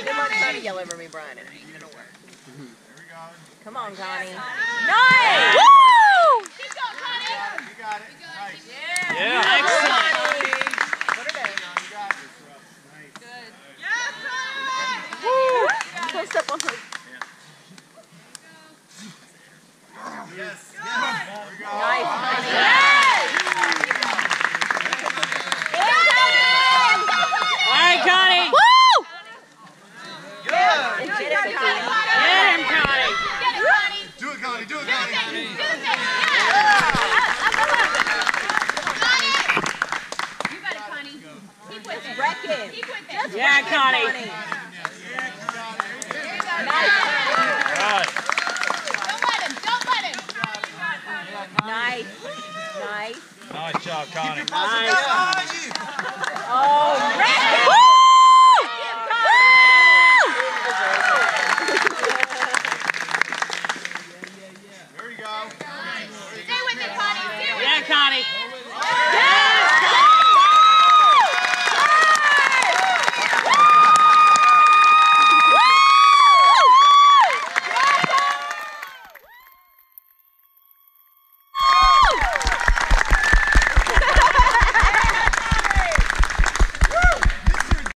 Come on, Connie, me, Brian. Come on, Connie. Nice! Woo! Keep going, Connie! You got it. Nice. Yeah. yeah. yeah. Excellent. It. You got Good. Yes, Close up on her. Yeah. Yes. Do it, Connie. Do it, Connie. thing. Do the thing. Yeah. Connie. You got it, Connie. Keep with it. Wreck it. Keep with it. Yeah, Connie. There you go. Nice, Good. Don't let him. Don't let him. Nice. Nice. Nice job, Connie. Nice. Oh, wreck it. There you go. Stay with it, Connie. Stay with it. Yeah, Connie. Yeah.